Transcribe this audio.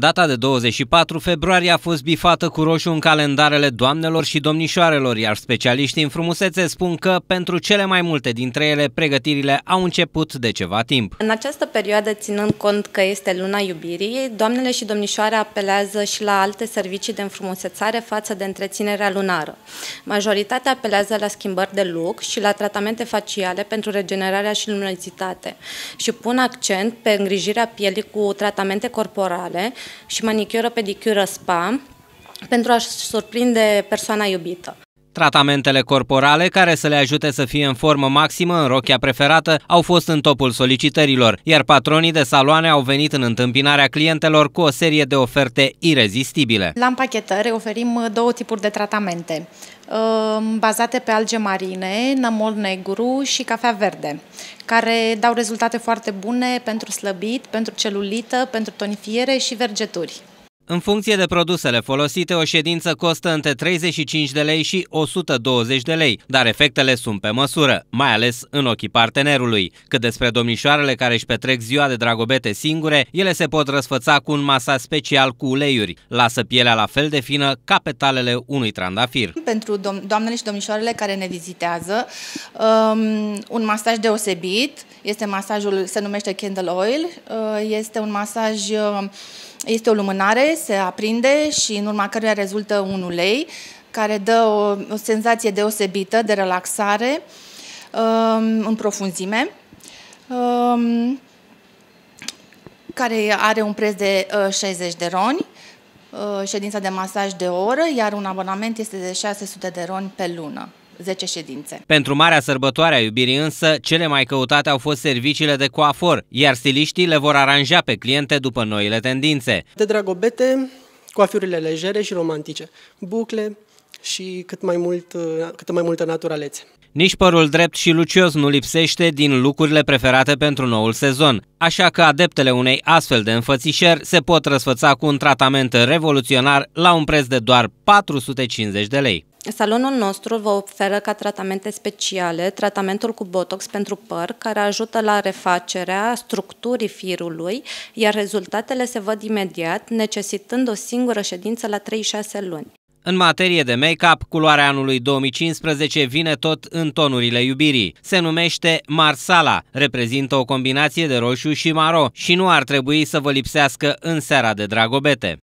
Data de 24 februarie a fost bifată cu roșu în calendarele doamnelor și domnișoarelor, iar specialiștii în frumusețe spun că pentru cele mai multe dintre ele pregătirile au început de ceva timp. În această perioadă, ținând cont că este luna iubirii, doamnele și domnișoare apelează și la alte servicii de înfrumusețare față de întreținerea lunară. Majoritatea apelează la schimbări de look și la tratamente faciale pentru regenerarea și luminozitate și pun accent pe îngrijirea pielii cu tratamente corporale, și manicură, pedicură, spa pentru a surprinde persoana iubită. Tratamentele corporale care să le ajute să fie în formă maximă în rochia preferată au fost în topul solicitărilor, iar patronii de saloane au venit în întâmpinarea clientelor cu o serie de oferte irezistibile. La împachetări oferim uh, două tipuri de tratamente, uh, bazate pe alge marine, nămol negru și cafea verde, care dau rezultate foarte bune pentru slăbit, pentru celulită, pentru tonifiere și vergeturi. În funcție de produsele folosite, o ședință costă între 35 de lei și 120 de lei, dar efectele sunt pe măsură, mai ales în ochii partenerului. Cât despre domnișoarele care își petrec ziua de dragobete singure, ele se pot răsfăța cu un masaj special cu uleiuri. Lasă pielea la fel de fină ca petalele unui trandafir. Pentru doamnele și domnișoarele care ne vizitează, um, un masaj deosebit, este masajul, se numește Candle Oil, uh, este un masaj uh, este o lumânare, se aprinde și în urma căruia rezultă un ulei care dă o, o senzație deosebită de relaxare um, în profunzime, um, care are un preț de uh, 60 de roni, uh, ședința de masaj de o oră, iar un abonament este de 600 de roni pe lună. 10 ședințe. Pentru Marea Sărbătoare a iubirii însă, cele mai căutate au fost serviciile de coafor, iar stiliștii le vor aranja pe cliente după noile tendințe. De dragobete, coafiurile legere și romantice, bucle și cât mai, mult, cât mai multă naturalețe. Nici părul drept și lucios nu lipsește din lucrurile preferate pentru noul sezon, așa că adeptele unei astfel de înfățișări se pot răsfăța cu un tratament revoluționar la un preț de doar 450 de lei. Salonul nostru vă oferă ca tratamente speciale tratamentul cu Botox pentru păr, care ajută la refacerea structurii firului, iar rezultatele se văd imediat, necesitând o singură ședință la 3-6 luni. În materie de make-up, culoarea anului 2015 vine tot în tonurile iubirii. Se numește Marsala, reprezintă o combinație de roșu și maro și nu ar trebui să vă lipsească în seara de dragobete.